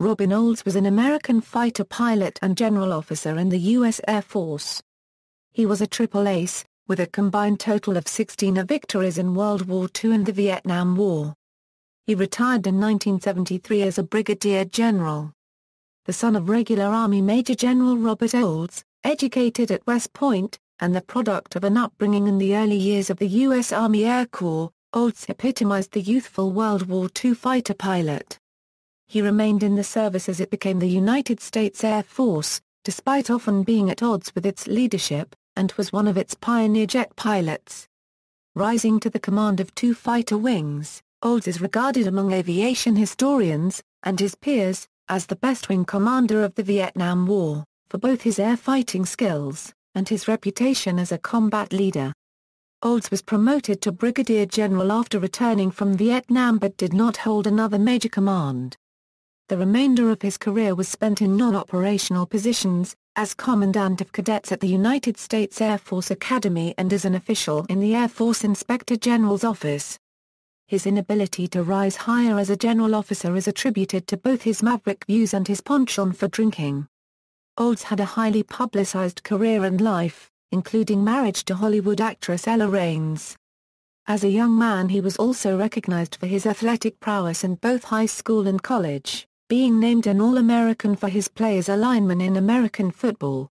Robin Olds was an American fighter pilot and general officer in the U.S. Air Force. He was a triple ace, with a combined total of 16 victories in World War II and the Vietnam War. He retired in 1973 as a brigadier general. The son of regular Army Major General Robert Olds, educated at West Point, and the product of an upbringing in the early years of the U.S. Army Air Corps, Olds epitomized the youthful World War II fighter pilot. He remained in the service as it became the United States Air Force, despite often being at odds with its leadership, and was one of its pioneer jet pilots. Rising to the command of two fighter wings, Olds is regarded among aviation historians, and his peers, as the best wing commander of the Vietnam War, for both his air fighting skills, and his reputation as a combat leader. Olds was promoted to brigadier general after returning from Vietnam but did not hold another major command. The remainder of his career was spent in non-operational positions, as Commandant of Cadets at the United States Air Force Academy and as an official in the Air Force Inspector General's office. His inability to rise higher as a general officer is attributed to both his maverick views and his penchant for drinking. Olds had a highly publicized career and life, including marriage to Hollywood actress Ella Raines. As a young man he was also recognized for his athletic prowess in both high school and college being named an All-American for his play as a lineman in American football.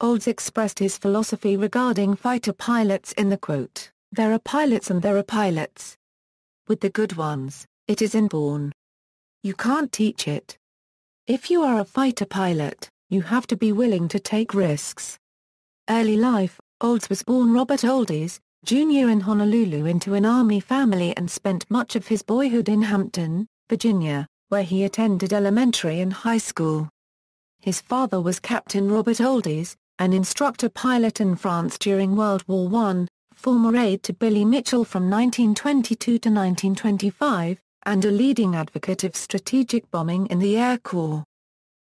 Olds expressed his philosophy regarding fighter pilots in the quote, There are pilots and there are pilots. With the good ones, it is inborn. You can't teach it. If you are a fighter pilot, you have to be willing to take risks. Early life, Olds was born Robert Olds, Jr. in Honolulu into an Army family and spent much of his boyhood in Hampton, Virginia where he attended elementary and high school. His father was Captain Robert Olds, an instructor pilot in France during World War I, former aide to Billy Mitchell from 1922 to 1925, and a leading advocate of strategic bombing in the Air Corps.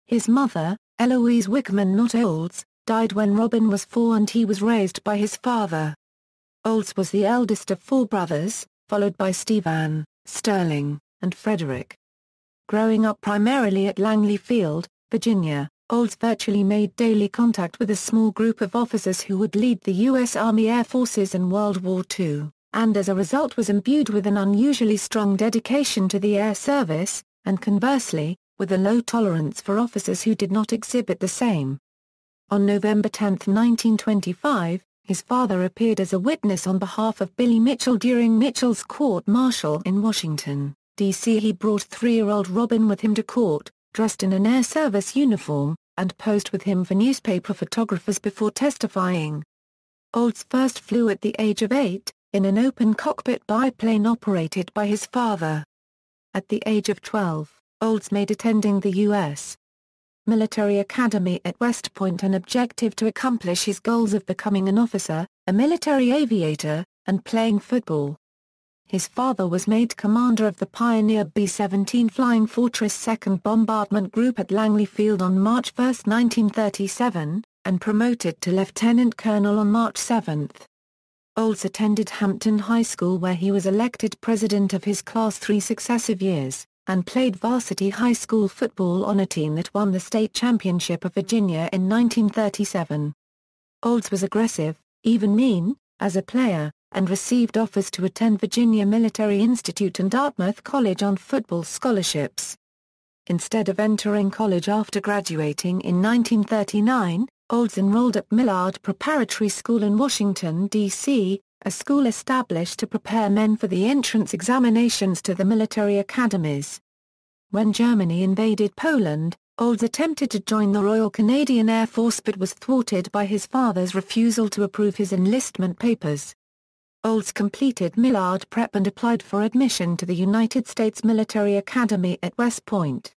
His mother, Eloise Wickman not Olds, died when Robin was four and he was raised by his father. Olds was the eldest of four brothers, followed by Stephen, Sterling, and Frederick. Growing up primarily at Langley Field, Virginia, Olds virtually made daily contact with a small group of officers who would lead the U.S. Army Air Forces in World War II, and as a result was imbued with an unusually strong dedication to the air service, and conversely, with a low tolerance for officers who did not exhibit the same. On November 10, 1925, his father appeared as a witness on behalf of Billy Mitchell during Mitchell's court-martial in Washington. D.C. He brought three-year-old Robin with him to court, dressed in an air service uniform, and posed with him for newspaper photographers before testifying. Olds first flew at the age of eight, in an open cockpit biplane operated by his father. At the age of 12, Olds made attending the U.S. Military Academy at West Point an objective to accomplish his goals of becoming an officer, a military aviator, and playing football. His father was made commander of the Pioneer B-17 Flying Fortress 2nd Bombardment Group at Langley Field on March 1, 1937, and promoted to lieutenant colonel on March 7. Olds attended Hampton High School where he was elected president of his class three successive years, and played varsity high school football on a team that won the state championship of Virginia in 1937. Olds was aggressive, even mean, as a player, and received offers to attend Virginia Military Institute and Dartmouth College on football scholarships. Instead of entering college after graduating in 1939, Olds enrolled at Millard Preparatory School in Washington, D.C., a school established to prepare men for the entrance examinations to the military academies. When Germany invaded Poland, Olds attempted to join the Royal Canadian Air Force but was thwarted by his father's refusal to approve his enlistment papers. Olds completed Millard Prep and applied for admission to the United States Military Academy at West Point.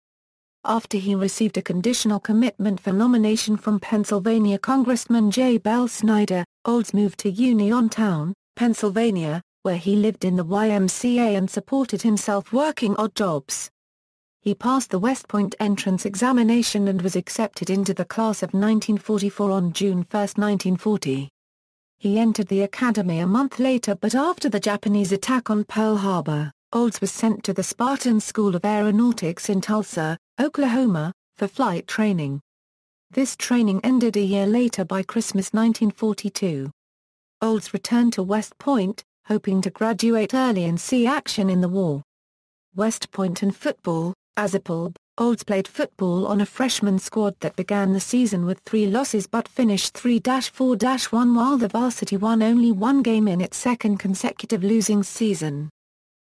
After he received a conditional commitment for nomination from Pennsylvania Congressman J. Buell Snyder, Olds moved to Uniontown, Pennsylvania, where he lived in the YMCA and supported himself working odd jobs. He passed the West Point entrance examination and was accepted into the class of 1944 on June 1, 1940. He entered the academy a month later but after the Japanese attack on Pearl Harbor, Olds was sent to the Spartan School of Aeronautics in Tulsa, Oklahoma, for flight training. This training ended a year later by Christmas 1942. Olds returned to West Point, hoping to graduate early and see action in the war. West Point and football, as a plebe, Olds played football on a freshman squad that began the season with three losses but finished 3-4-1 while the varsity won only one game in its second consecutive losing season.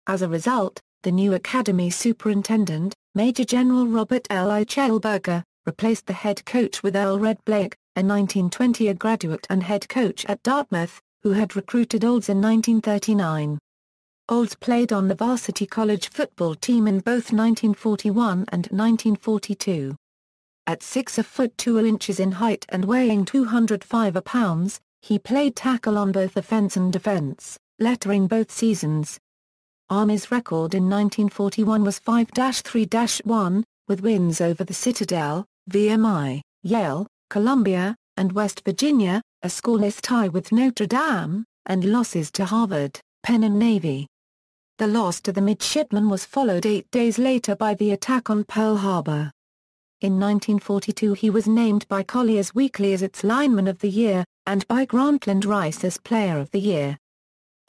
As a result, the new academy superintendent, Major General Robert L. Eichelberger, replaced the head coach with Earl Red Blaik, a 1920 graduate and head coach at Dartmouth, who had recruited Olds in 1939. Olds played on the varsity college football team in both 1941 and 1942. At 6 foot 2 inches in height and weighing 205 pounds, he played tackle on both offense and defense, lettering both seasons. Army's record in 1941 was 5-3-1, with wins over the Citadel, VMI, Yale, Columbia, and West Virginia, a scoreless tie with Notre Dame, and losses to Harvard, Penn and Navy. The loss to the midshipmen was followed eight days later by the attack on Pearl Harbor. In 1942 he was named by Collier's Weekly as its Lineman of the Year, and by Grantland Rice as Player of the Year.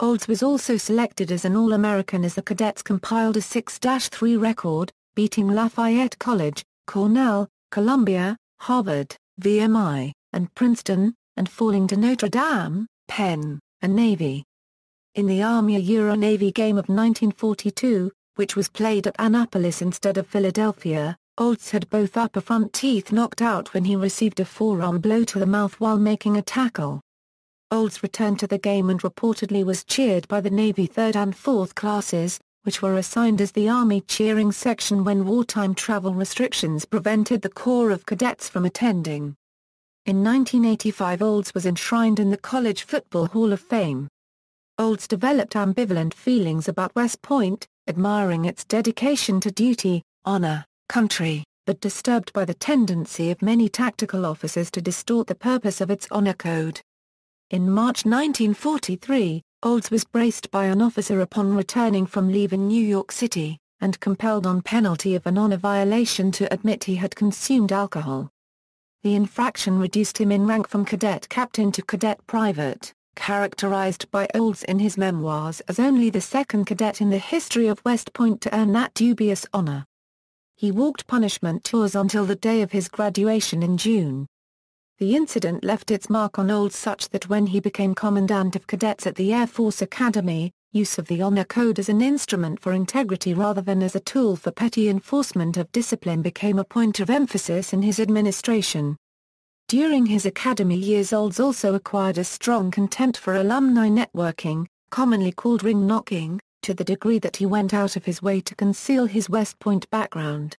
Olds was also selected as an All-American as the cadets compiled a 6-3 record, beating Lafayette College, Cornell, Columbia, Harvard, VMI, and Princeton, and falling to Notre Dame, Penn, and Navy. In the Army-Euro-Navy game of 1942, which was played at Annapolis instead of Philadelphia, Olds had both upper front teeth knocked out when he received a forearm blow to the mouth while making a tackle. Olds returned to the game and reportedly was cheered by the Navy 3rd and 4th classes, which were assigned as the Army cheering section when wartime travel restrictions prevented the Corps of Cadets from attending. In 1985 Olds was enshrined in the College Football Hall of Fame. Olds developed ambivalent feelings about West Point, admiring its dedication to duty, honor, country, but disturbed by the tendency of many tactical officers to distort the purpose of its honor code. In March 1943, Olds was braced by an officer upon returning from leave in New York City, and compelled on penalty of an honor violation to admit he had consumed alcohol. The infraction reduced him in rank from cadet captain to cadet private characterized by Olds in his memoirs as only the second cadet in the history of West Point to earn that dubious honor. He walked punishment tours until the day of his graduation in June. The incident left its mark on Olds such that when he became Commandant of Cadets at the Air Force Academy, use of the Honor Code as an instrument for integrity rather than as a tool for petty enforcement of discipline became a point of emphasis in his administration. During his academy years Olds also acquired a strong contempt for alumni networking, commonly called ring knocking, to the degree that he went out of his way to conceal his West Point background.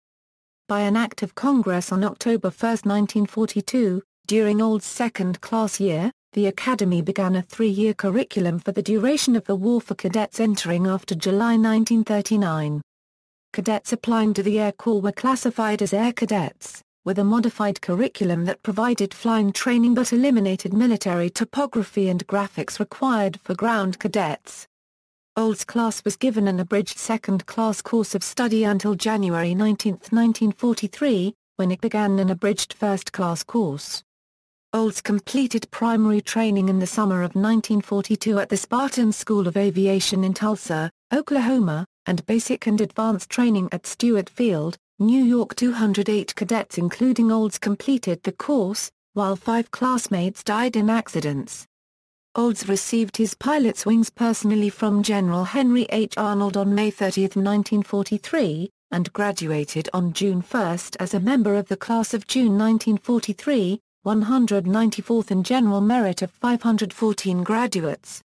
By an act of Congress on October 1, 1942, during Old's second-class year, the Academy began a three-year curriculum for the duration of the war for cadets entering after July 1939. Cadets applying to the Air Corps were classified as Air Cadets with a modified curriculum that provided flying training but eliminated military topography and graphics required for ground cadets. Old's class was given an abridged second-class course of study until January 19, 1943, when it began an abridged first-class course. Olds completed primary training in the summer of 1942 at the Spartan School of Aviation in Tulsa, Oklahoma, and basic and advanced training at Stewart Field, New York 208 cadets including Olds completed the course, while five classmates died in accidents. Olds received his pilot's wings personally from General Henry H. Arnold on May 30, 1943, and graduated on June 1 as a member of the class of June 1943, 194th in general merit of 514 graduates.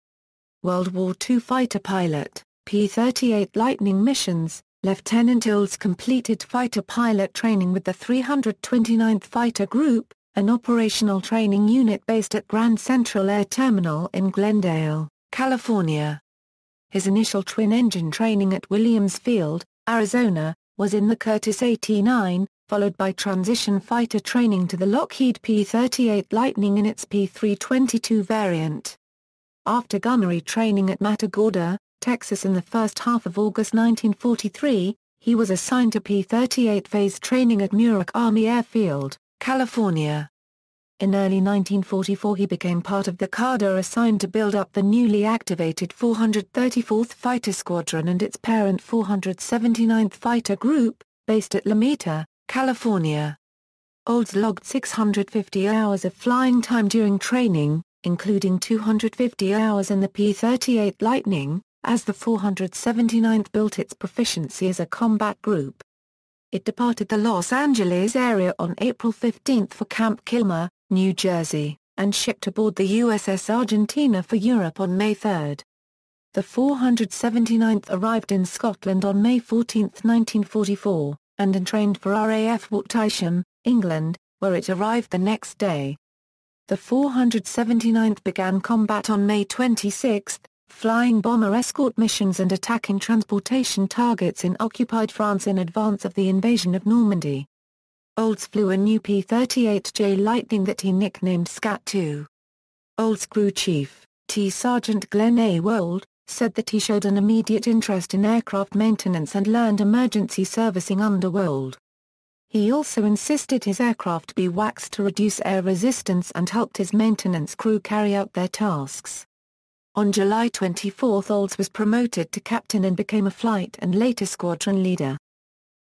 World War II fighter pilot, P-38 Lightning missions, Lieutenant Olds completed fighter pilot training with the 329th Fighter Group, an operational training unit based at Grand Central Air Terminal in Glendale, California. His initial twin-engine training at Williams Field, Arizona, was in the Curtiss 89, followed by transition fighter training to the Lockheed P-38 Lightning in its P-322 variant. After gunnery training at Matagorda, Texas in the first half of August 1943, He was assigned to P-38 phase training at Muroc Army Airfield, California. In early 1944 he became part of the cadre assigned to build up the newly activated 434th Fighter Squadron and its parent 479th Fighter Group, based at Lomita, California. Olds logged 650 hours of flying time during training, including 250 hours in the P-38 Lightning, as the 479th built its proficiency as a combat group. It departed the Los Angeles area on April 15 for Camp Kilmer, New Jersey, and shipped aboard the USS Argentina for Europe on May 3. The 479th arrived in Scotland on May 14, 1944, and entrained for RAF Wattisham, England, where it arrived the next day. The 479th began combat on May 26, flying bomber escort missions and attacking transportation targets in occupied France in advance of the invasion of Normandy. Olds flew a new P-38J Lightning that he nicknamed Scat-2. Olds crew chief, T. Sergeant Glenn A. Wold, said that he showed an immediate interest in aircraft maintenance and learned emergency servicing under Wold. He also insisted his aircraft be waxed to reduce air resistance and helped his maintenance crew carry out their tasks. On July 24 Olds was promoted to captain and became a flight and later squadron leader.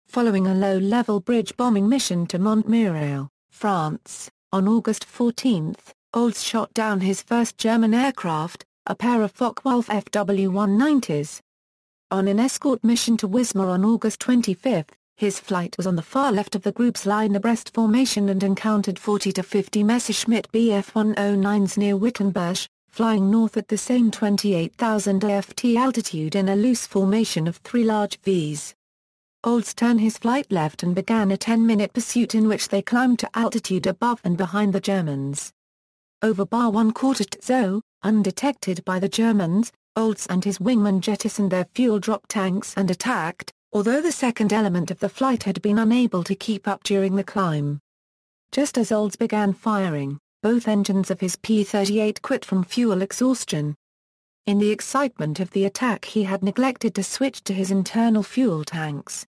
Following a low-level bridge bombing mission to Montmirail, France, on August 14, Olds shot down his first German aircraft, a pair of Focke-Wulf FW-190s. On an escort mission to Wismar on August 25, his flight was on the far left of the group's line abreast formation and encountered 40 to 50 Messerschmitt Bf-109s near Wittenberge, flying north at the same 28,000 aft altitude in a loose formation of three large Vs. Olds turned his flight left and began a 10-minute pursuit in which they climbed to altitude above and behind the Germans. Over bar one quarter Tzo, undetected by the Germans, Olds and his wingmen jettisoned their fuel drop tanks and attacked, although the second element of the flight had been unable to keep up during the climb. Just as Olds began firing, both engines of his P-38 quit from fuel exhaustion. In the excitement of the attack he had neglected to switch to his internal fuel tanks.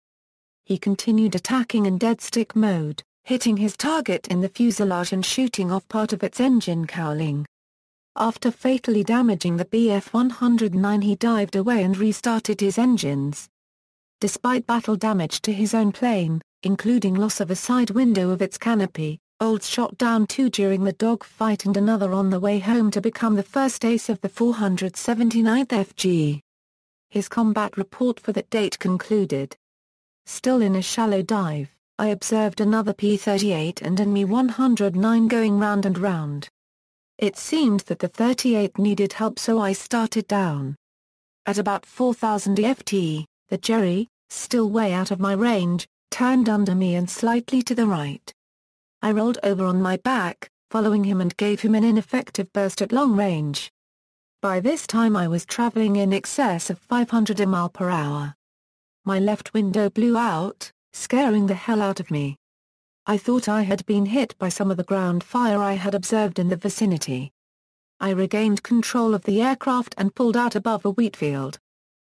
He continued attacking in dead stick mode, hitting his target in the fuselage and shooting off part of its engine cowling. After fatally damaging the Bf-109 he dived away and restarted his engines. Despite battle damage to his own plane, including loss of a side window of its canopy, Olds shot down two during the dogfight and another on the way home to become the first ace of the 479th FG. His combat report for that date concluded. Still in a shallow dive, I observed another P-38 and an Me-109 going round and round. It seemed that the 38 needed help so I started down. At about 4,000 EFT, the Jerry, still way out of my range, turned under me and slightly to the right. I rolled over on my back, following him and gave him an ineffective burst at long range. By this time I was traveling in excess of 500 mph per hour. My left window blew out, scaring the hell out of me. I thought I had been hit by some of the ground fire I had observed in the vicinity. I regained control of the aircraft and pulled out above a wheat field.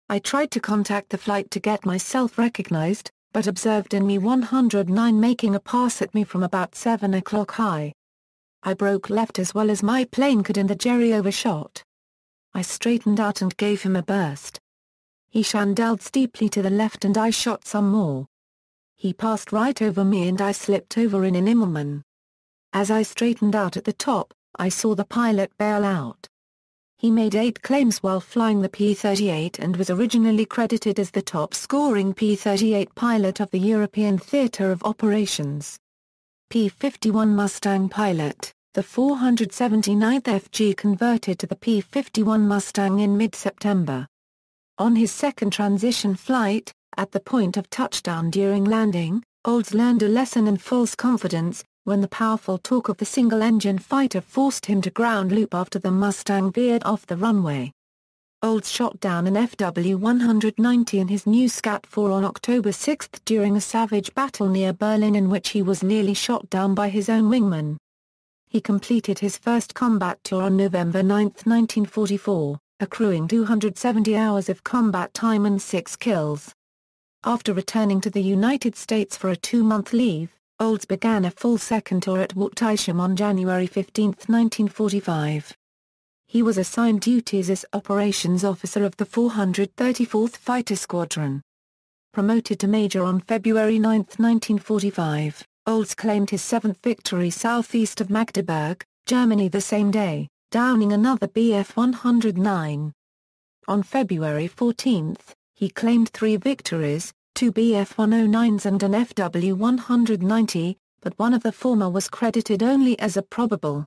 I tried to contact the flight to get myself recognized, but observed in Me-109 making a pass at me from about 7 o'clock high. I broke left as well as my plane could and the Jerry overshot. I straightened out and gave him a burst. He chandelled steeply to the left and I shot some more. He passed right over me and I slipped over in an Immelmann. As I straightened out at the top, I saw the pilot bail out. He made eight claims while flying the P-38 and was originally credited as the top-scoring P-38 pilot of the European Theatre of Operations. P-51 Mustang pilot, the 479th FG converted to the P-51 Mustang in mid-September. On his second transition flight, at the point of touchdown during landing, Olds learned a lesson in false confidence, when the powerful torque of the single-engine fighter forced him to ground loop after the Mustang veered off the runway. Olds shot down an FW-190 in his new Scat-4 on October 6 during a savage battle near Berlin in which he was nearly shot down by his own wingman. He completed his first combat tour on November 9, 1944, accruing 270 hours of combat time and six kills. After returning to the United States for a two-month leave, Olds began a full second tour at Wattisham on January 15, 1945. He was assigned duties as operations officer of the 434th Fighter Squadron. Promoted to major on February 9, 1945, Olds claimed his seventh victory southeast of Magdeburg, Germany the same day, downing another Bf-109. On February 14, he claimed three victories, two Bf-109s and an FW-190, but one of the former was credited only as a probable.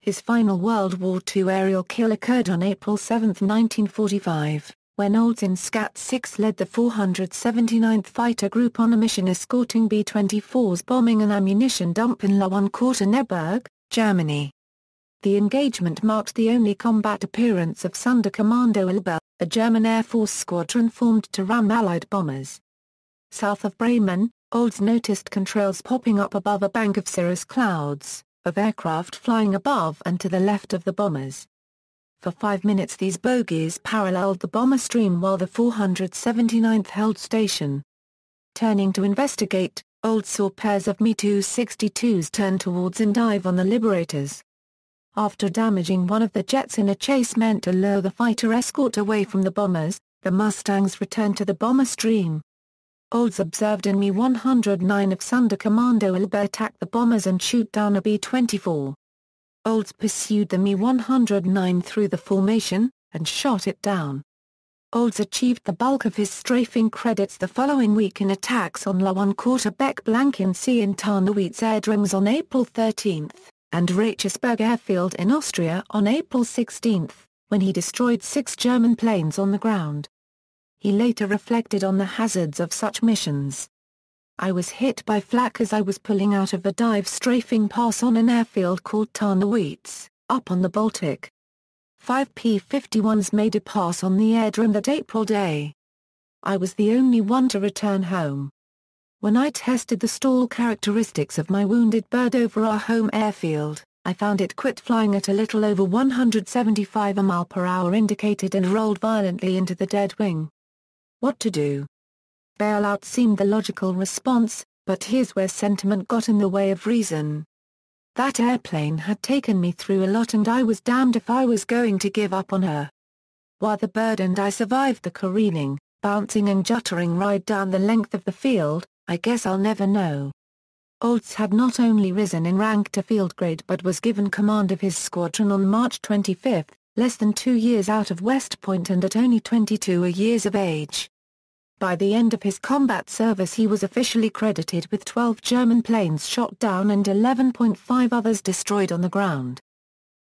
His final World War II aerial kill occurred on April 7, 1945, when SCAT 6 led the 479th Fighter Group on a mission escorting B-24s bombing an ammunition dump in Lauenkorteneberg, Germany. The engagement marked the only combat appearance of Sonderkommando Elbe, a German Air Force squadron formed to ram Allied bombers. South of Bremen, Olds noticed contrails popping up above a bank of cirrus clouds of aircraft flying above and to the left of the bombers. For five minutes these bogies paralleled the bomber stream while the 479th held station. Turning to investigate, Olds saw pairs of Me-262s turn towards and dive on the Liberators. After damaging one of the jets in a chase meant to lure the fighter escort away from the bombers, the Mustangs returned to the bomber stream. Olds observed in Me-109 of Sonderkommando Elbe attack the bombers and shoot down a B-24. Olds pursued the Me-109 through the formation, and shot it down. Olds achieved the bulk of his strafing credits the following week in attacks on Lauenkortebeck Blankensee and Tarnowitz aerodromes on April 13, and Reichersberg Airfield in Austria on April 16, when he destroyed six German planes on the ground. He later reflected on the hazards of such missions. I was hit by flak as I was pulling out of a dive strafing pass on an airfield called Tarnowitz, up on the Baltic. Five P-51s made a pass on the airdrome that April day. I was the only one to return home. When I tested the stall characteristics of my wounded bird over our home airfield, I found it quit flying at a little over 175 mph per hour indicated and rolled violently into the dead wing. What to do? Bailout seemed the logical response, but here's where sentiment got in the way of reason. That airplane had taken me through a lot and I was damned if I was going to give up on her. While the bird and I survived the careening, bouncing and juttering ride down the length of the field, I guess I'll never know. Olds had not only risen in rank to field grade but was given command of his squadron on March 25, less than two years out of West Point and at only 22 years of age. By the end of his combat service he was officially credited with 12 German planes shot down and 11.5 others destroyed on the ground.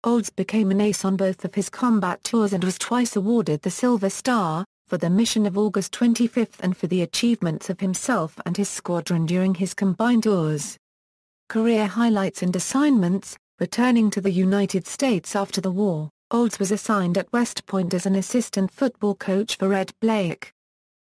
Olds became an ace on both of his combat tours and was twice awarded the Silver Star, for the mission of August 25 and for the achievements of himself and his squadron during his combined tours. Career highlights and assignments, returning to the United States after the war. Olds was assigned at West Point as an assistant football coach for Ed Blaik.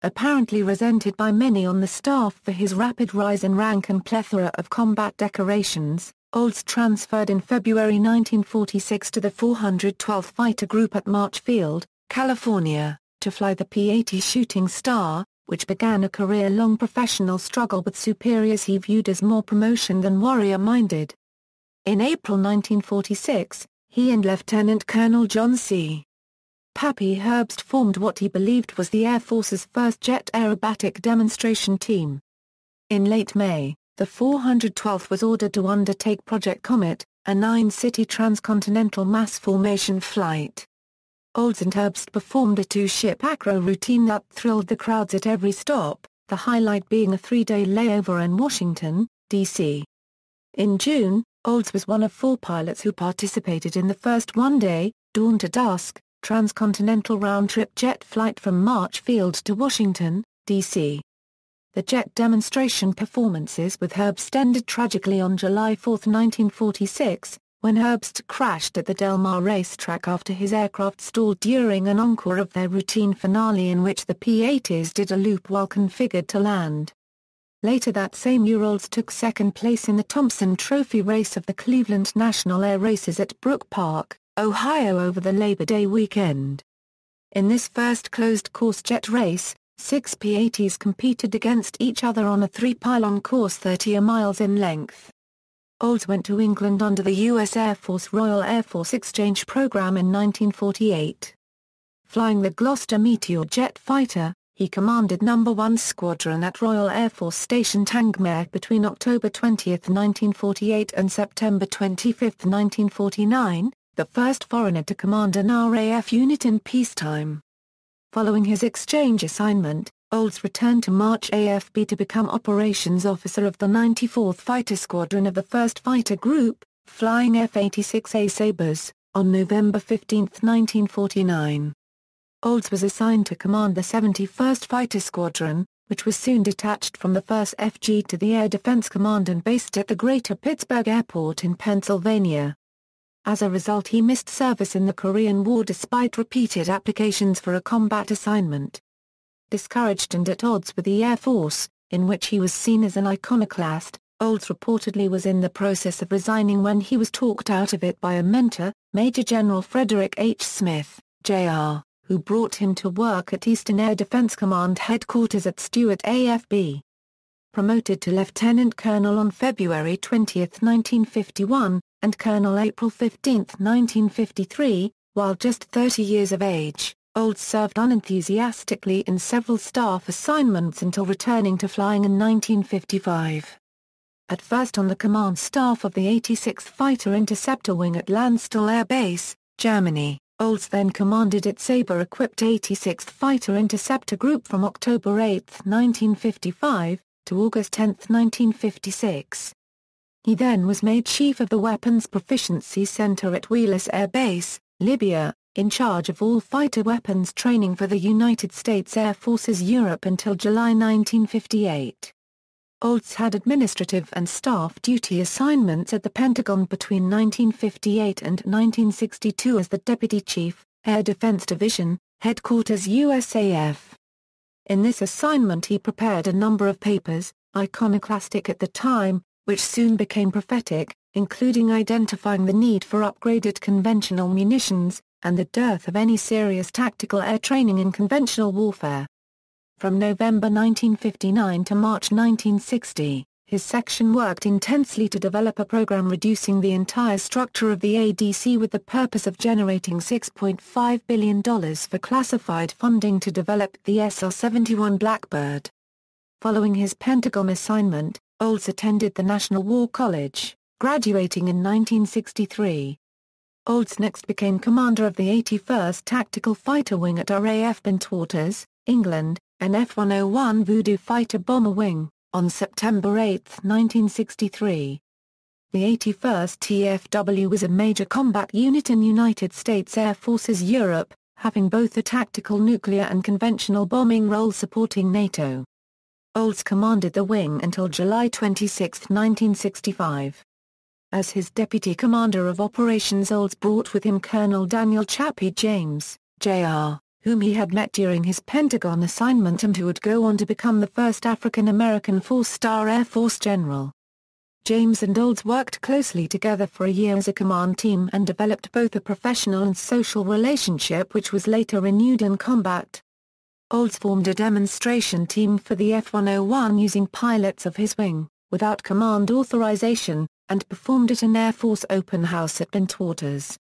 Apparently resented by many on the staff for his rapid rise in rank and plethora of combat decorations, Olds transferred in February 1946 to the 412th Fighter Group at March Field, California, to fly the P-80 Shooting Star, which began a career-long professional struggle with superiors he viewed as more promotion than warrior-minded. In April 1946, he and Lieutenant Colonel John C. Pappy Herbst formed what he believed was the Air Force's first jet aerobatic demonstration team. In late May, the 412th was ordered to undertake Project Comet, a nine-city transcontinental mass formation flight. Olds and Herbst performed a two-ship acro routine that thrilled the crowds at every stop, the highlight being a three-day layover in Washington, D.C. In June, Olds was one of four pilots who participated in the first one-day, dawn to dusk, transcontinental round-trip jet flight from March Field to Washington, D.C. The jet demonstration performances with Herbst ended tragically on July 4, 1946, when Herbst crashed at the Del Mar racetrack after his aircraft stalled during an encore of their routine finale in which the P-80s did a loop while configured to land. Later that same year Olds took second place in the Thompson Trophy race of the Cleveland National Air Races at Brook Park, Ohio over the Labor Day weekend. In this first closed-course jet race, six P-80s competed against each other on a three-pylon course 30 miles in length. Olds went to England under the U.S. Air Force Royal Air Force Exchange Program in 1948. Flying the Gloster Meteor jet fighter, he commanded No. 1 Squadron at Royal Air Force Station Tangmere between October 20, 1948 and September 25, 1949, the first foreigner to command an RAF unit in peacetime. Following his exchange assignment, Olds returned to March AFB to become operations officer of the 94th Fighter Squadron of the 1st Fighter Group, flying F-86A Sabres, on November 15, 1949. Olds was assigned to command the 71st Fighter Squadron, which was soon detached from the 1st FG to the Air Defense Command and based at the Greater Pittsburgh Airport in Pennsylvania. As a result he missed service in the Korean War despite repeated applications for a combat assignment discouraged and at odds with the Air Force, in which he was seen as an iconoclast, Olds reportedly was in the process of resigning when he was talked out of it by a mentor, Major General Frederick H. Smith, Jr., who brought him to work at Eastern Air Defense Command headquarters at Stewart AFB. Promoted to lieutenant colonel on February 20, 1951, and Colonel April 15, 1953, while just 30 years of age. Olds served unenthusiastically in several staff assignments until returning to flying in 1955. At first on the command staff of the 86th Fighter Interceptor Wing at Landstuhl Air Base, Germany, Olds then commanded its Sabre-equipped 86th Fighter Interceptor Group from October 8, 1955, to August 10, 1956. He then was made chief of the Weapons Proficiency Center at Wheelus Air Base, Libya, in charge of all fighter weapons training for the United States Air Forces Europe until July 1958. Olds had administrative and staff duty assignments at the Pentagon between 1958 and 1962 as the Deputy Chief, Air Defense Division, Headquarters USAF. In this assignment he prepared a number of papers, iconoclastic at the time, which soon became prophetic, including identifying the need for upgraded conventional munitions, and the dearth of any serious tactical air training in conventional warfare. From November 1959 to March 1960, his section worked intensely to develop a program reducing the entire structure of the ADC with the purpose of generating $6.5 billion for classified funding to develop the SR-71 Blackbird. Following his Pentagon assignment, Olds attended the National War College, graduating in 1963. Olds next became commander of the 81st Tactical Fighter Wing at RAF Bentwaters, England, an F-101 Voodoo fighter bomber wing, on September 8, 1963. The 81st TFW was a major combat unit in United States Air Forces Europe, having both a tactical nuclear and conventional bombing role supporting NATO. Olds commanded the wing until July 26, 1965. As his deputy commander of operations Olds brought with him Colonel Daniel Chappie James, Jr., whom he had met during his Pentagon assignment and who would go on to become the first African-American four-star Air Force general. James and Olds worked closely together for a year as a command team and developed both a professional and social relationship which was later renewed in combat. Olds formed a demonstration team for the F-101 using pilots of his wing, without command authorization, and performed at an Air Force open house at Bentwaters.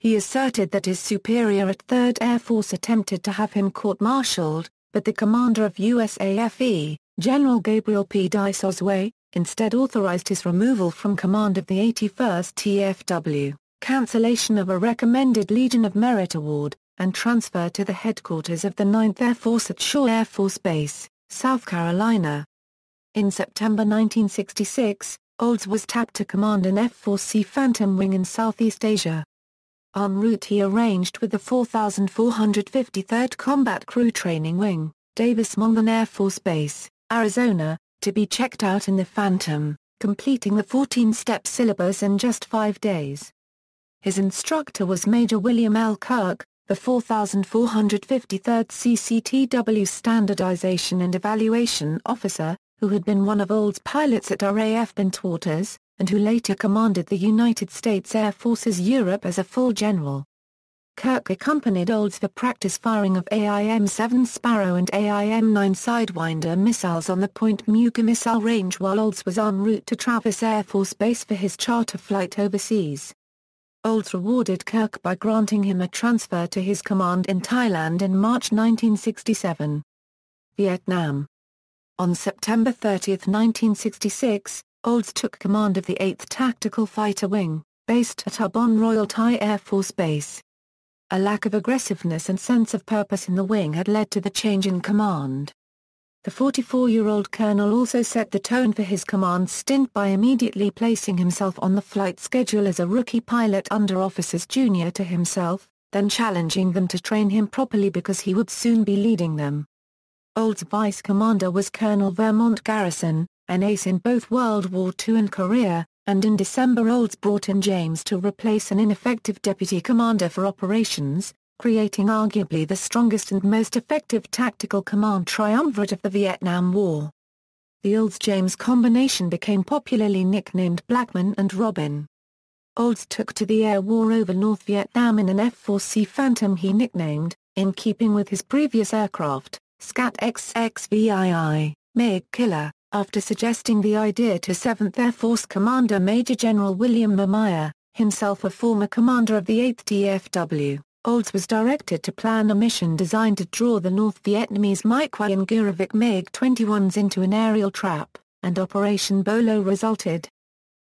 He asserted that his superior at 3rd Air Force attempted to have him court-martialed, but the commander of USAFE, General Gabriel P. Disosway, instead authorized his removal from command of the 81st TFW, cancellation of a recommended Legion of Merit award, and transfer to the headquarters of the 9th Air Force at Shaw Air Force Base, South Carolina. In September 1966, Olds was tapped to command an F-4C Phantom wing in Southeast Asia. En route he arranged with the 4,453rd Combat Crew Training Wing, Davis-Monthan Air Force Base, Arizona, to be checked out in the Phantom, completing the 14-step syllabus in just five days. His instructor was Major William L. Kirk, the 4,453rd CCTW Standardization and Evaluation Officer, who had been one of Olds' pilots at RAF Bentwaters, and who later commanded the United States Air Forces Europe as a full general. Kirk accompanied Olds for practice firing of AIM-7 Sparrow and AIM-9 Sidewinder missiles on the Point Mugu missile range while Olds was en route to Travis Air Force Base for his charter flight overseas. Olds rewarded Kirk by granting him a transfer to his command in Thailand in March 1967. Vietnam On September 30, 1966, Olds took command of the 8th Tactical Fighter Wing, based at Ubon Royal Thai Air Force Base. A lack of aggressiveness and sense of purpose in the wing had led to the change in command. The 44-year-old colonel also set the tone for his command stint by immediately placing himself on the flight schedule as a rookie pilot under officers junior to himself, then challenging them to train him properly because he would soon be leading them. Old's vice commander was Colonel Vermont Garrison, an ace in both World War II and Korea, and in December Olds brought in James to replace an ineffective deputy commander for operations, creating arguably the strongest and most effective tactical command triumvirate of the Vietnam War. The Olds-James combination became popularly nicknamed Blackman and Robin. Olds took to the air war over North Vietnam in an F-4C Phantom he nicknamed, in keeping with his previous aircraft, Scat XXVII, MiG Killer, after suggesting the idea to 7th Air Force Commander Major General William Momyer, himself a former commander of the 8th TFW, Olds was directed to plan a mission designed to draw the North Vietnamese and Gurevich MiG-21s into an aerial trap, and Operation Bolo resulted.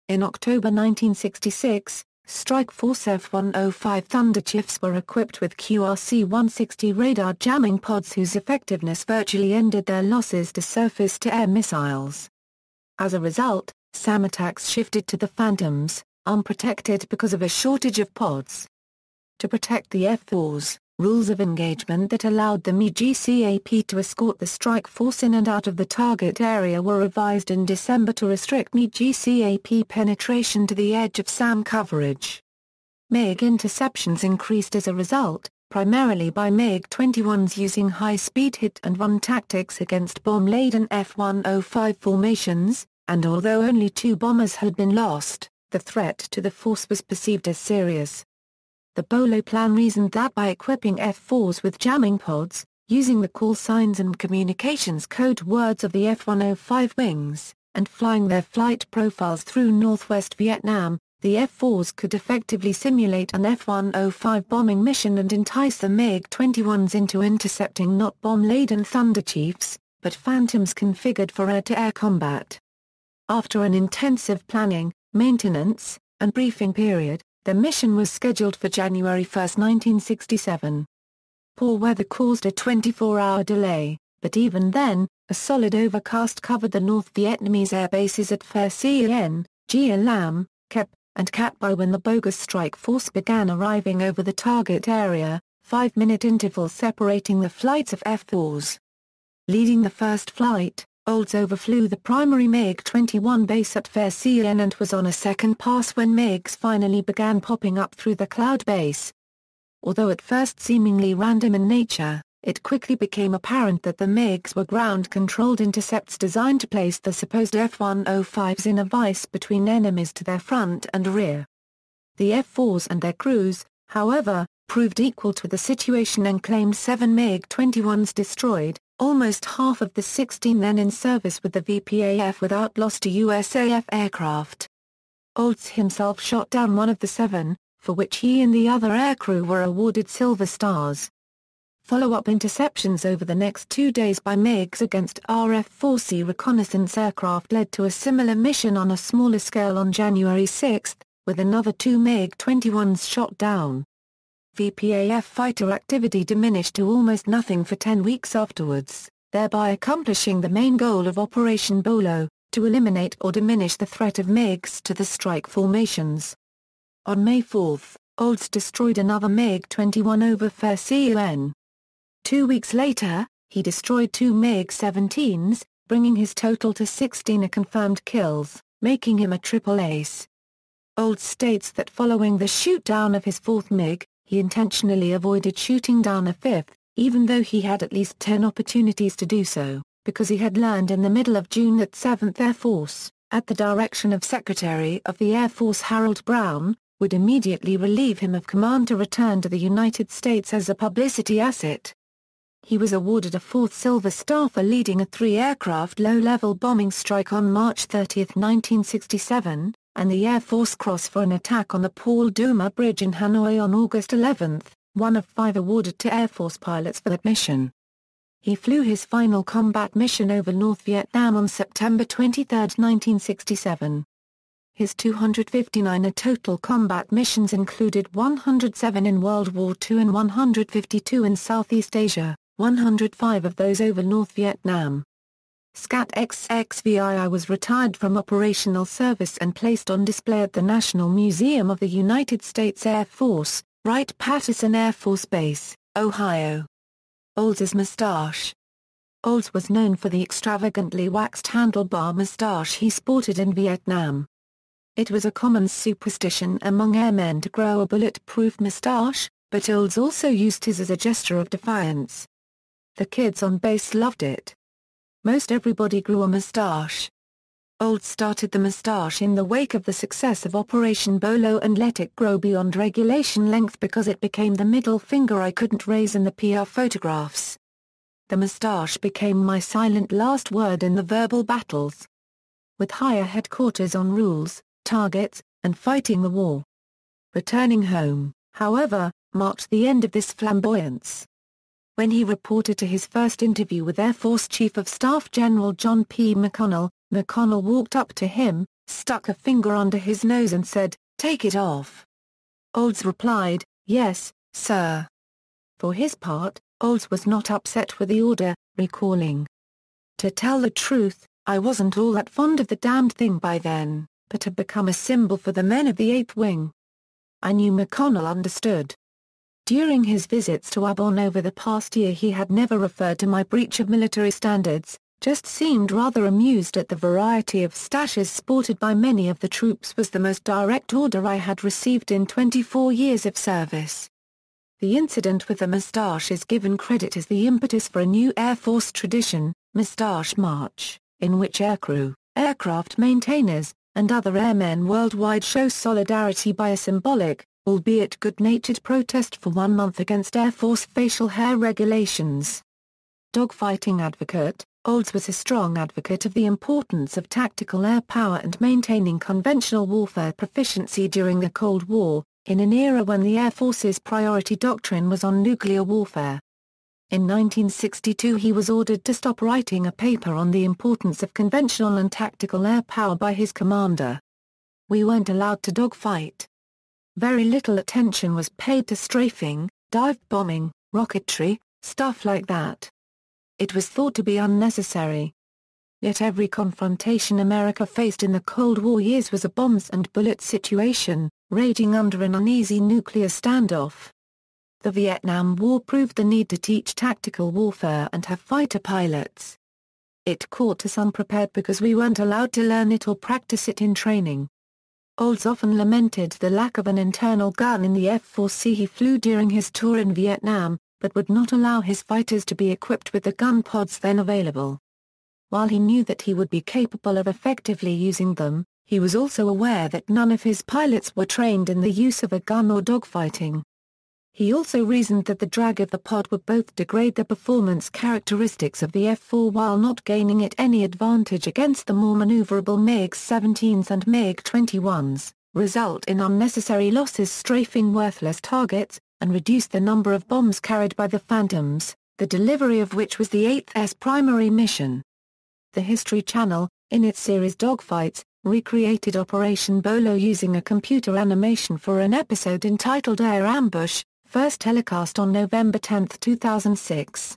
In October 1966, Strike Force F-105 Thunder Thunderchiefs were equipped with QRC-160 radar jamming pods whose effectiveness virtually ended their losses to surface-to-air missiles. As a result, SAM attacks shifted to the Phantoms, unprotected because of a shortage of pods. To protect the F-4s, rules of engagement that allowed the MiG-CAP to escort the strike force in and out of the target area were revised in December to restrict MiG-CAP penetration to the edge of SAM coverage. MiG interceptions increased as a result, primarily by MiG-21s using high-speed hit-and-run tactics against bomb-laden F-105 formations, and although only two bombers had been lost, the threat to the force was perceived as serious. The Bolo plan reasoned that by equipping F-4s with jamming pods, using the call signs and communications code words of the F-105 wings, and flying their flight profiles through northwest Vietnam, the F-4s could effectively simulate an F-105 bombing mission and entice the MiG-21s into intercepting not bomb-laden Thunderchiefs, but Phantoms configured for air-to-air -air combat. After an intensive planning, maintenance, and briefing period, the mission was scheduled for January 1, 1967. Poor weather caused a 24-hour delay, but even then, a solid overcast covered the North Vietnamese air bases at Pha Sien, Gia Lam, Kep, and Cat Bi when the bogus strike force began arriving over the target area, five-minute intervals separating the flights of F-4s. Leading the first flight, Olds overflew the primary MiG-21 base at Sien and was on a second pass when MiGs finally began popping up through the cloud base. Although at first seemingly random in nature, it quickly became apparent that the MiGs were ground-controlled intercepts designed to place the supposed F-105s in a vice between enemies to their front and rear. The F-4s and their crews, however, proved equal to the situation and claimed seven MiG-21s destroyed, almost half of the 16 then in service with the VPAF without loss to USAF aircraft. Olds himself shot down one of the seven, for which he and the other aircrew were awarded Silver Stars. Follow-up interceptions over the next two days by MiGs against RF-4C reconnaissance aircraft led to a similar mission on a smaller scale on January 6, with another two MiG-21s shot down. VPAF fighter activity diminished to almost nothing for 10 weeks afterwards, thereby accomplishing the main goal of Operation Bolo, to eliminate or diminish the threat of MiGs to the strike formations. On May 4, Olds destroyed another MiG-21 over Sien. Two weeks later, he destroyed two MiG-17s, bringing his total to 16 confirmed kills, making him a triple ace. Olds states that following the shoot-down of his fourth MiG, he intentionally avoided shooting down a fifth, even though he had at least 10 opportunities to do so, because he had learned in the middle of June that 7th Air Force, at the direction of Secretary of the Air Force Harold Brown, would immediately relieve him of command to return to the United States as a publicity asset. He was awarded a fourth Silver Star for leading a three-aircraft low-level bombing strike on March 30, 1967, and the Air Force Cross for an attack on the Paul Doumer Bridge in Hanoi on August 11, one of five awarded to Air Force pilots for that mission. He flew his final combat mission over North Vietnam on September 23, 1967. His 259 total combat missions included 107 in World War II and 152 in Southeast Asia, 105 of those over North Vietnam. SCAT XXVII was retired from operational service and placed on display at the National Museum of the United States Air Force, Wright-Patterson Air Force Base, Ohio. Olds's mustache Olds was known for the extravagantly waxed handlebar mustache he sported in Vietnam. It was a common superstition among airmen to grow a bulletproof mustache, but Olds also used his as a gesture of defiance. The kids on base loved it. Most everybody grew a mustache. Old started the mustache in the wake of the success of Operation Bolo and let it grow beyond regulation length because it became the middle finger I couldn't raise in the PR photographs. The mustache became my silent last word in the verbal battles. With higher headquarters on rules, targets, and fighting the war. Returning home, however, marked the end of this flamboyance. When he reported to his first interview with Air Force Chief of Staff General John P. McConnell, McConnell walked up to him, stuck a finger under his nose and said, Take it off. Olds replied, Yes, sir. For his part, Olds was not upset with the order, recalling. To tell the truth, I wasn't all that fond of the damned thing by then but had become a symbol for the men of the 8th Wing. I knew McConnell understood. During his visits to Ubon over the past year he had never referred to my breach of military standards, just seemed rather amused at the variety of stashes sported by many of the troops was the most direct order I had received in 24 years of service. The incident with the moustache is given credit as the impetus for a new Air Force tradition, Moustache March, in which aircrew, aircraft maintainers, and other airmen worldwide show solidarity by a symbolic, albeit good-natured protest for one month against Air Force facial hair regulations. Dogfighting advocate, Olds was a strong advocate of the importance of tactical air power and maintaining conventional warfare proficiency during the Cold War, in an era when the Air Force's priority doctrine was on nuclear warfare. In 1962 he was ordered to stop writing a paper on the importance of conventional and tactical air power by his commander. We weren't allowed to dogfight. Very little attention was paid to strafing, dive bombing, rocketry, stuff like that. It was thought to be unnecessary. Yet every confrontation America faced in the Cold War years was a bombs and bullets situation, raging under an uneasy nuclear standoff. The Vietnam War proved the need to teach tactical warfare and have fighter pilots. It caught us unprepared because we weren't allowed to learn it or practice it in training. Olds often lamented the lack of an internal gun in the F-4C he flew during his tour in Vietnam, but would not allow his fighters to be equipped with the gun pods then available. While he knew that he would be capable of effectively using them, he was also aware that none of his pilots were trained in the use of a gun or dogfighting. He also reasoned that the drag of the pod would both degrade the performance characteristics of the F-4 while not gaining it any advantage against the more maneuverable MiG-17s and MiG-21s, result in unnecessary losses strafing worthless targets, and reduce the number of bombs carried by the Phantoms, the delivery of which was the 8th's primary mission. The History Channel, in its series Dogfights, recreated Operation Bolo using a computer animation for an episode entitled Air Ambush, first telecast on November 10, 2006.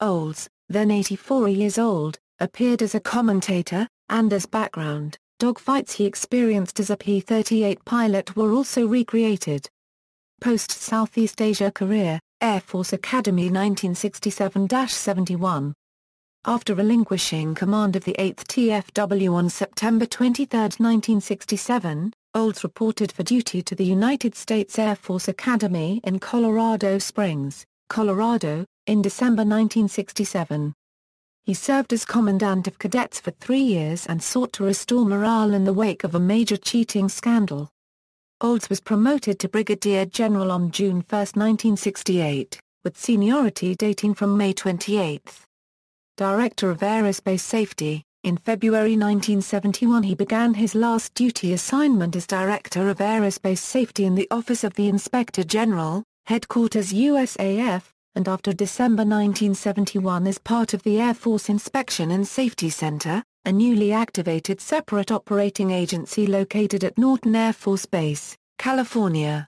Olds, then 84 years old, appeared as a commentator, and as background, dogfights he experienced as a P-38 pilot were also recreated. Post-Southeast Asia career, Air Force Academy 1967-71 After relinquishing command of the 8th TFW on September 23, 1967, Olds reported for duty to the United States Air Force Academy in Colorado Springs, Colorado, in December 1967. He served as Commandant of Cadets for three years and sought to restore morale in the wake of a major cheating scandal. Olds was promoted to Brigadier General on June 1, 1968, with seniority dating from May 28. Director of Aerospace Safety, in February 1971 he began his last duty assignment as Director of Aerospace Safety in the Office of the Inspector General, Headquarters USAF, and after December 1971 as part of the Air Force Inspection and Safety Center, a newly activated separate operating agency located at Norton Air Force Base, California.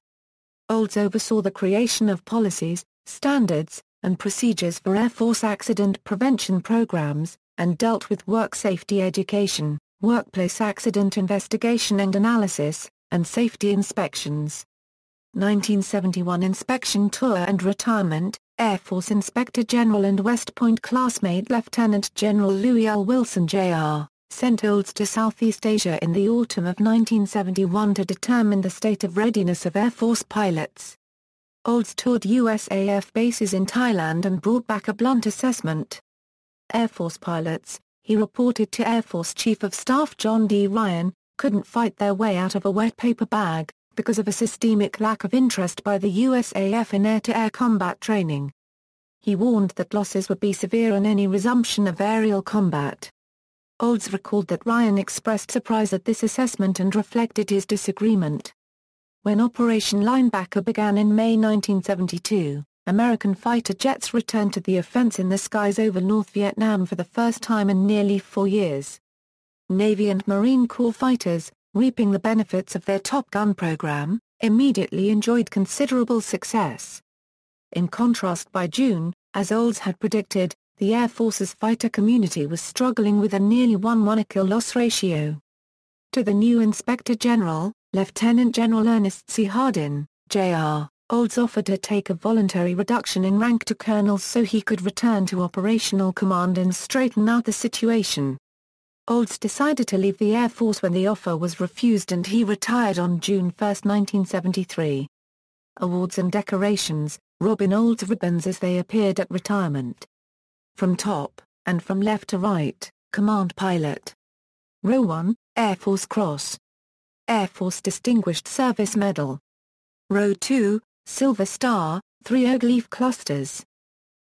Olds oversaw the creation of policies, standards, and procedures for Air Force accident prevention programs, and dealt with work safety education, workplace accident investigation and analysis, and safety inspections. 1971 Inspection Tour and Retirement, Air Force Inspector General and West Point classmate Lieutenant General Louis L. Wilson Jr., sent Olds to Southeast Asia in the autumn of 1971 to determine the state of readiness of Air Force pilots. Olds toured USAF bases in Thailand and brought back a blunt assessment. Air Force pilots, he reported to Air Force Chief of Staff John D. Ryan, couldn't fight their way out of a wet paper bag, because of a systemic lack of interest by the USAF in air-to-air -air combat training. He warned that losses would be severe on any resumption of aerial combat. Olds recalled that Ryan expressed surprise at this assessment and reflected his disagreement. When Operation Linebacker began in May 1972, American fighter jets returned to the offense in the skies over North Vietnam for the first time in nearly four years. Navy and Marine Corps fighters, reaping the benefits of their Top Gun program, immediately enjoyed considerable success. In contrast by June, as Olds had predicted, the Air Force's fighter community was struggling with a nearly 1-1 kill-loss ratio. To the new Inspector General, Lieutenant General Ernest C. Hardin, Jr., Olds offered to take a voluntary reduction in rank to colonel so he could return to operational command and straighten out the situation. Olds decided to leave the Air Force when the offer was refused and he retired on June 1, 1973. Awards and decorations, Robin Olds ribbons as they appeared at retirement. From top, and from left to right, Command Pilot. Row 1, Air Force Cross. Air Force Distinguished Service Medal. Row 2, Silver Star, 3 oak leaf clusters.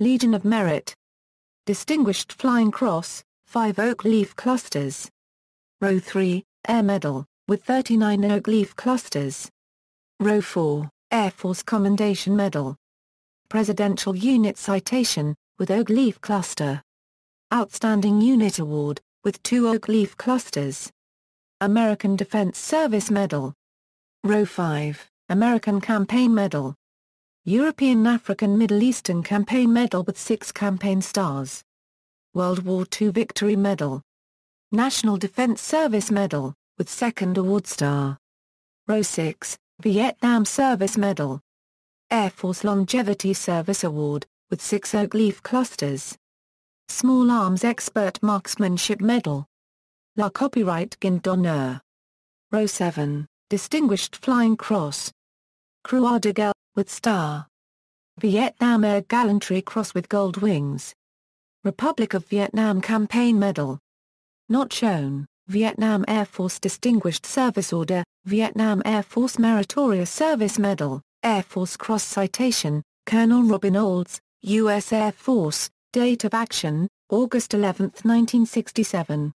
Legion of Merit. Distinguished Flying Cross, 5 oak leaf clusters. Row 3, Air Medal, with 39 oak leaf clusters. Row 4, Air Force Commendation Medal. Presidential Unit Citation, with oak leaf cluster. Outstanding Unit Award, with two oak leaf clusters. American Defense Service Medal. Row 5, American Campaign Medal. European African Middle Eastern Campaign Medal with six campaign stars. World War II Victory Medal. National Defense Service Medal, with second award star. Row 6, Vietnam Service Medal. Air Force Longevity Service Award, with six oak leaf clusters. Small Arms Expert Marksmanship Medal. La Copyright Guin d'Honneur. Row 7, Distinguished Flying Cross. Croix de Guerre, with star. Vietnam Air Gallantry Cross with gold wings. Republic of Vietnam Campaign Medal. Not shown, Vietnam Air Force Distinguished Service Order, Vietnam Air Force Meritorious Service Medal, Air Force Cross Citation, Colonel Robin Olds, U.S. Air Force, Date of Action, August 11, 1967.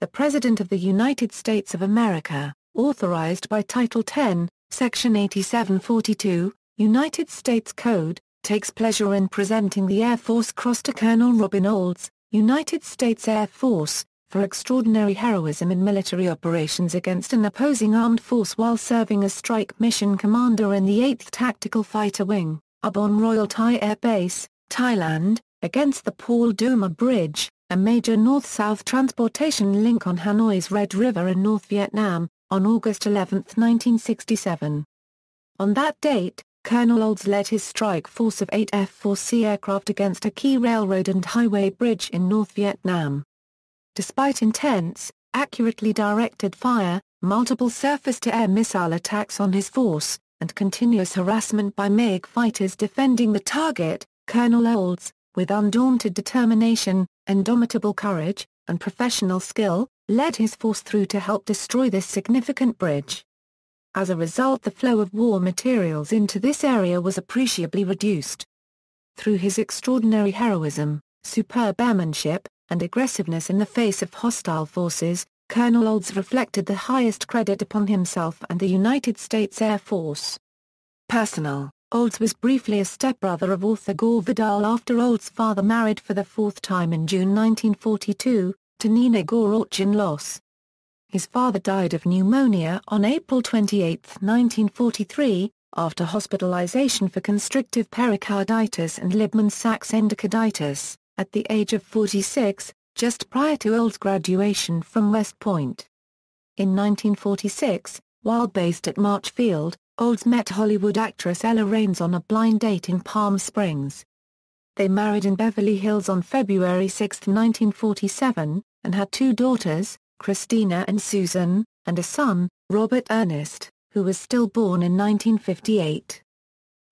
The President of the United States of America, authorized by Title 10, Section 8742, United States Code, takes pleasure in presenting the Air Force Cross to Colonel Robin Olds, United States Air Force, for extraordinary heroism in military operations against an opposing armed force while serving as Strike Mission Commander in the 8th Tactical Fighter Wing, Ubon Royal Thai Air Base, Thailand, against the Paul Doumer Bridge, a major north-south transportation link on Hanoi's Red River in North Vietnam, on August 11, 1967. On that date, Colonel Olds led his strike force of eight F-4C aircraft against a key railroad and highway bridge in North Vietnam. Despite intense, accurately directed fire, multiple surface-to-air missile attacks on his force, and continuous harassment by MiG fighters defending the target, Colonel Olds, with undaunted determination, indomitable courage, and professional skill, led his force through to help destroy this significant bridge. As a result the flow of war materials into this area was appreciably reduced. Through his extraordinary heroism, superb airmanship, and aggressiveness in the face of hostile forces, Colonel Olds reflected the highest credit upon himself and the United States Air Force. Personal Olds was briefly a stepbrother of author Gore Vidal after Olds' father married for the fourth time in June 1942, to Nina Gore Auchincloss. His father died of pneumonia on April 28, 1943, after hospitalization for constrictive pericarditis and Libman Sacks endocarditis, at the age of 46, just prior to Olds' graduation from West Point. In 1946, while based at March Field, Olds met Hollywood actress Ella Raines on a blind date in Palm Springs. They married in Beverly Hills on February 6, 1947, and had two daughters, Christina and Susan, and a son, Robert Ernest, who was still born in 1958.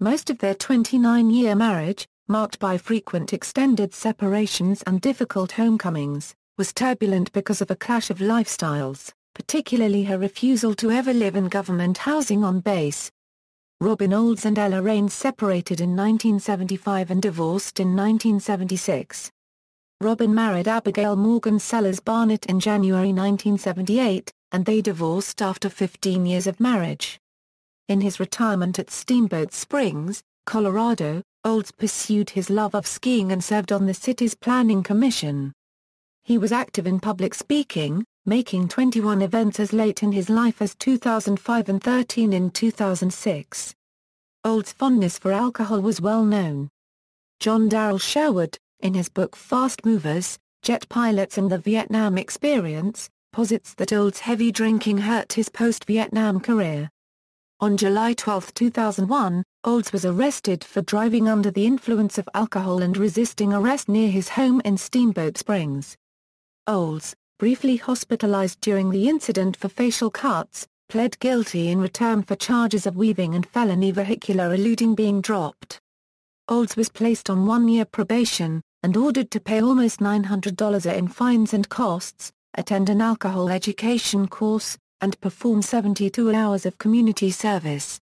Most of their 29-year marriage, marked by frequent extended separations and difficult homecomings, was turbulent because of a clash of lifestyles, particularly her refusal to ever live in government housing on base. Robin Olds and Ella Raines separated in 1975 and divorced in 1976. Robin married Abigail Morgan Sellers Barnett in January 1978, and they divorced after 15 years of marriage. In his retirement at Steamboat Springs, Colorado, Olds pursued his love of skiing and served on the city's planning commission. He was active in public speaking, making 21 events as late in his life as 2005 and 13 in 2006. Olds' fondness for alcohol was well known. John Darrell Sherwood, in his book Fast Movers, Jet Pilots and the Vietnam Experience, posits that Olds' heavy drinking hurt his post-Vietnam career. On July 12, 2001, Olds was arrested for driving under the influence of alcohol and resisting arrest near his home in Steamboat Springs. Olds, briefly hospitalized during the incident for facial cuts, pled guilty in return for charges of weaving and felony vehicular eluding being dropped. Olds was placed on one-year probation, and ordered to pay almost $900 in fines and costs, attend an alcohol education course, and perform 72 hours of community service.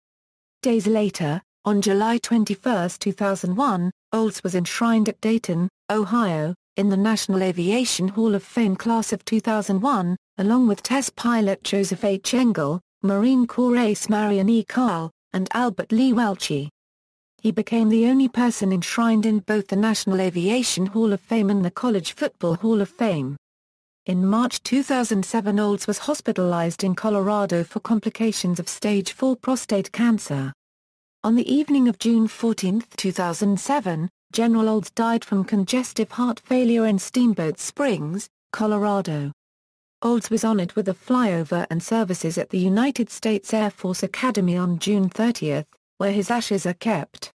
Days later, on July 21, 2001, Olds was enshrined at Dayton, Ohio, in the National Aviation Hall of Fame class of 2001, along with test pilot Joseph H. Engel, Marine Corps ace Marion E. Carl, and Albert Lee Ueltschi. He became the only person enshrined in both the National Aviation Hall of Fame and the College Football Hall of Fame. In March 2007 Olds was hospitalized in Colorado for complications of stage 4 prostate cancer. On the evening of June 14, 2007, General Olds died from congestive heart failure in Steamboat Springs, Colorado. Olds was honored with a flyover and services at the United States Air Force Academy on June 30, where his ashes are kept.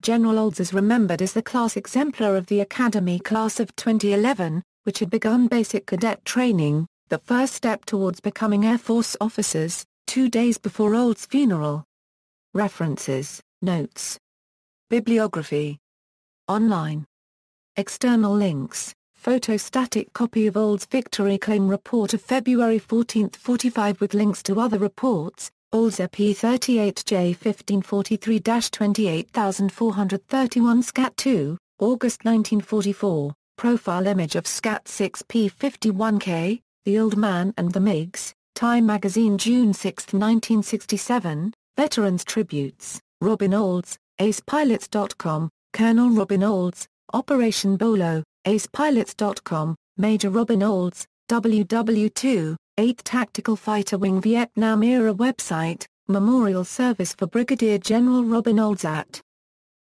General Olds is remembered as the class exemplar of the Academy class of 2011, which had begun basic cadet training, the first step towards becoming Air Force officers, two days before Olds' funeral. References, Notes Bibliography Online External links Photostatic copy of Olds Victory Claim Report of February 14, 45 with links to other reports, Olds P38J 1543-28431 Scat 2, August 1944, profile image of Scat 6P51K, The Old Man and the MiGs, Time Magazine June 6, 1967, Veterans Tributes, Robin Olds, AcePilots.com, Colonel Robin Olds, Operation Bolo, AcePilots.com, Major Robin Olds, WW2, 8th Tactical Fighter Wing Vietnam Era website, Memorial Service for Brigadier General Robin Olds at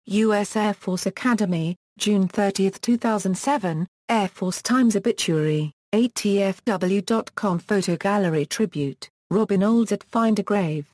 U.S. Air Force Academy, June 30, 2007, Air Force Times Obituary, ATFW.com Photo Gallery Tribute, Robin Olds at Find a Grave.